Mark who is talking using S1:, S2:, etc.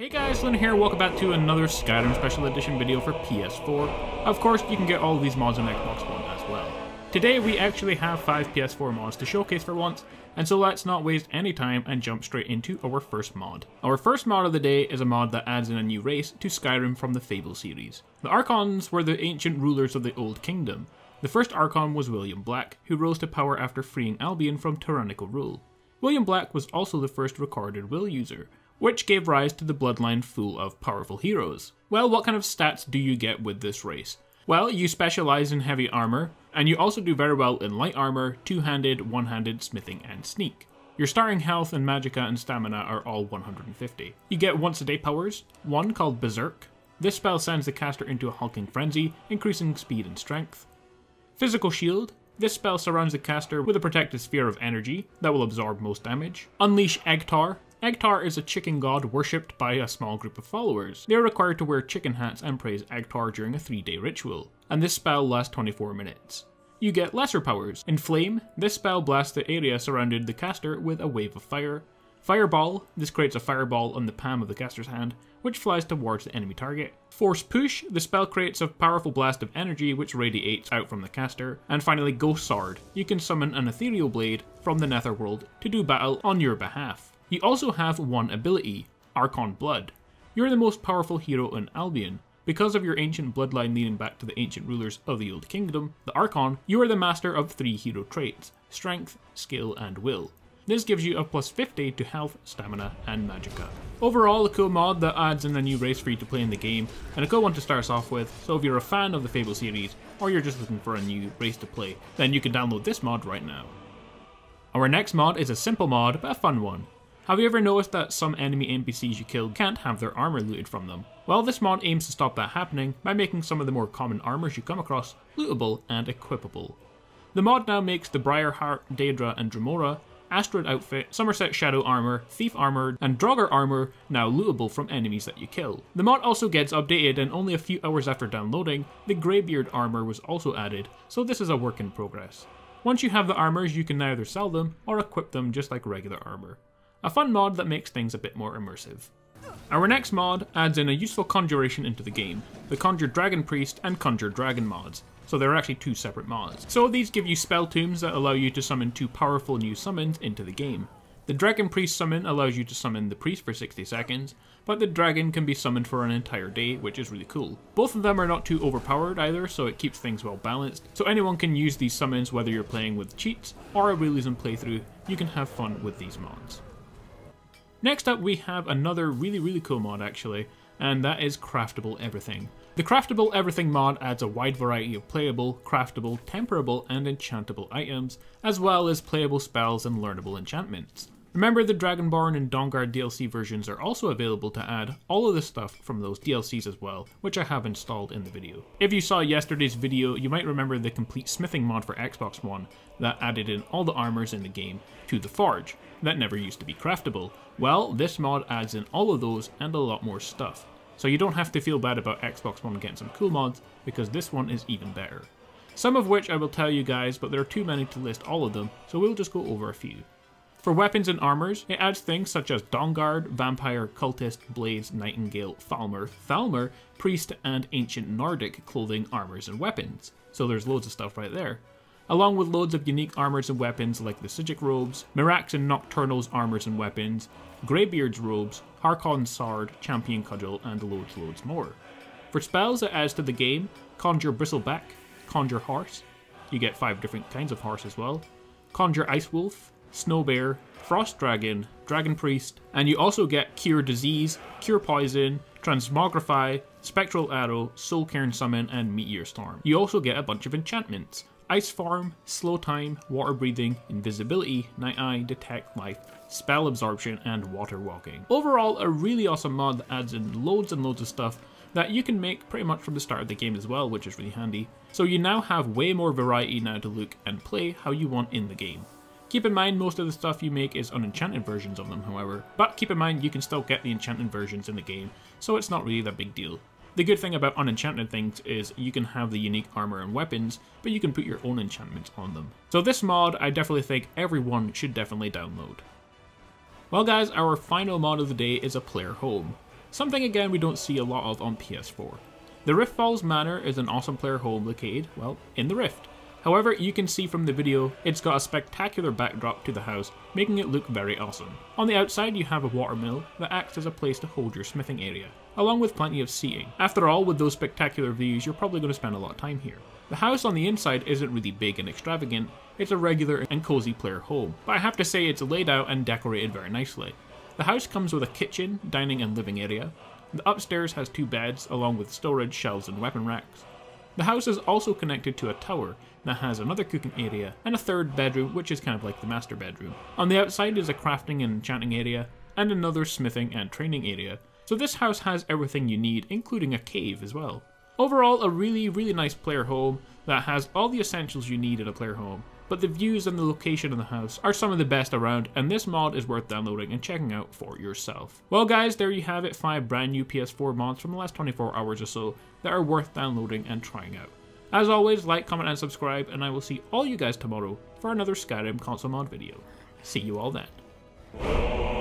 S1: Hey guys, Lynn here, welcome back to another Skyrim Special Edition video for PS4. Of course, you can get all these mods on Xbox One as well. Today we actually have 5 PS4 mods to showcase for once, and so let's not waste any time and jump straight into our first mod. Our first mod of the day is a mod that adds in a new race to Skyrim from the Fable series. The Archons were the ancient rulers of the Old Kingdom. The first Archon was William Black, who rose to power after freeing Albion from tyrannical rule. William Black was also the first recorded will user, which gave rise to the bloodline full of powerful heroes. Well, what kind of stats do you get with this race? Well, you specialize in heavy armor, and you also do very well in light armor, two-handed, one-handed, smithing, and sneak. Your starting health and magicka and stamina are all 150. You get once a day powers, one called Berserk. This spell sends the caster into a hulking frenzy, increasing speed and strength. Physical Shield. This spell surrounds the caster with a protective sphere of energy that will absorb most damage. Unleash Eggtar. Eggtar is a chicken god worshipped by a small group of followers. They are required to wear chicken hats and praise Eggtar during a 3 day ritual, and this spell lasts 24 minutes. You get lesser powers. Enflame, this spell blasts the area surrounding the caster with a wave of fire. Fireball, this creates a fireball on the palm of the caster's hand, which flies towards the enemy target. Force Push, the spell creates a powerful blast of energy which radiates out from the caster. And finally Ghost Sword, you can summon an ethereal blade from the Netherworld to do battle on your behalf. You also have one ability, Archon Blood. You're the most powerful hero in Albion. Because of your ancient bloodline leading back to the ancient rulers of the Old Kingdom, the Archon, you are the master of three hero traits, Strength, Skill, and Will. This gives you a plus 50 to health, stamina, and magicka. Overall, a cool mod that adds in a new race for you to play in the game, and a cool one to start us off with, so if you're a fan of the Fable series, or you're just looking for a new race to play, then you can download this mod right now. Our next mod is a simple mod, but a fun one. Have you ever noticed that some enemy NPCs you kill can't have their armor looted from them? Well, this mod aims to stop that happening by making some of the more common armors you come across lootable and equipable. The mod now makes the Briarheart, Daedra, and Dremora, Astrid outfit, Summerset Shadow armor, Thief armor, and Draugr armor now lootable from enemies that you kill. The mod also gets updated and only a few hours after downloading, the Greybeard armor was also added, so this is a work in progress. Once you have the armors, you can either sell them or equip them just like regular armor. A fun mod that makes things a bit more immersive. Our next mod adds in a useful conjuration into the game, the Conjured Dragon Priest and Conjured Dragon mods, so they're actually two separate mods. So these give you spell tomes that allow you to summon two powerful new summons into the game. The Dragon Priest summon allows you to summon the priest for 60 seconds, but the dragon can be summoned for an entire day, which is really cool. Both of them are not too overpowered either, so it keeps things well balanced, so anyone can use these summons whether you're playing with cheats or a realism playthrough, you can have fun with these mods. Next up we have another really really cool mod actually, and that is Craftable Everything. The Craftable Everything mod adds a wide variety of playable, craftable, temperable, and enchantable items, as well as playable spells and learnable enchantments. Remember the Dragonborn and Dawnguard DLC versions are also available to add all of the stuff from those DLCs as well, which I have installed in the video. If you saw yesterday's video, you might remember the complete smithing mod for Xbox One that added in all the armors in the game to the Forge, that never used to be craftable. Well, this mod adds in all of those and a lot more stuff. So you don't have to feel bad about Xbox One getting some cool mods, because this one is even better. Some of which I will tell you guys, but there are too many to list all of them, so we'll just go over a few. For weapons and armors, it adds things such as Dawnguard, Vampire, Cultist, Blades, Nightingale, Falmer, Falmer, Priest, and Ancient Nordic clothing, armors, and weapons. So there's loads of stuff right there. Along with loads of unique armors and weapons like the Psijic robes, Miraak's and Nocturnal's armors and weapons, Greybeard's robes, Harkon's sword, Champion Cudgel, and loads loads more. For spells it adds to the game, Conjure Bristleback, Conjure Horse, you get 5 different kinds of horse as well, Conjure Ice Wolf, Snow Bear, Frost Dragon, Dragon Priest, and you also get Cure Disease, Cure Poison, Transmogrify, Spectral Arrow, Soul Cairn Summon, and Meteor Storm. You also get a bunch of enchantments. Ice Form, Slow Time, Water Breathing, Invisibility, Night Eye, Detect Life, Spell Absorption, and Water Walking. Overall, a really awesome mod that adds in loads and loads of stuff that you can make pretty much from the start of the game as well, which is really handy. So you now have way more variety now to look and play how you want in the game. Keep in mind most of the stuff you make is unenchanted versions of them however, but keep in mind you can still get the enchanted versions in the game, so it's not really that big deal. The good thing about unenchanted things is you can have the unique armor and weapons, but you can put your own enchantments on them. So this mod I definitely think everyone should definitely download. Well guys, our final mod of the day is a player home. something again we don't see a lot of on PS4. The Riftfalls Manor is an awesome player home located, well, in the Rift. However, you can see from the video, it's got a spectacular backdrop to the house, making it look very awesome. On the outside you have a watermill that acts as a place to hold your smithing area, along with plenty of seating. After all, with those spectacular views, you're probably going to spend a lot of time here. The house on the inside isn't really big and extravagant, it's a regular and cozy player home, but I have to say it's laid out and decorated very nicely. The house comes with a kitchen, dining and living area. The upstairs has two beds, along with storage, shelves and weapon racks. The house is also connected to a tower that has another cooking area and a third bedroom, which is kind of like the master bedroom. On the outside is a crafting and enchanting area, and another smithing and training area. So this house has everything you need, including a cave as well. Overall, a really, really nice player home that has all the essentials you need in a player home, but the views and the location of the house are some of the best around, and this mod is worth downloading and checking out for yourself. Well guys, there you have it, 5 brand new PS4 mods from the last 24 hours or so that are worth downloading and trying out. As always, like, comment and subscribe, and I will see all you guys tomorrow for another Skyrim console mod video. See you all then.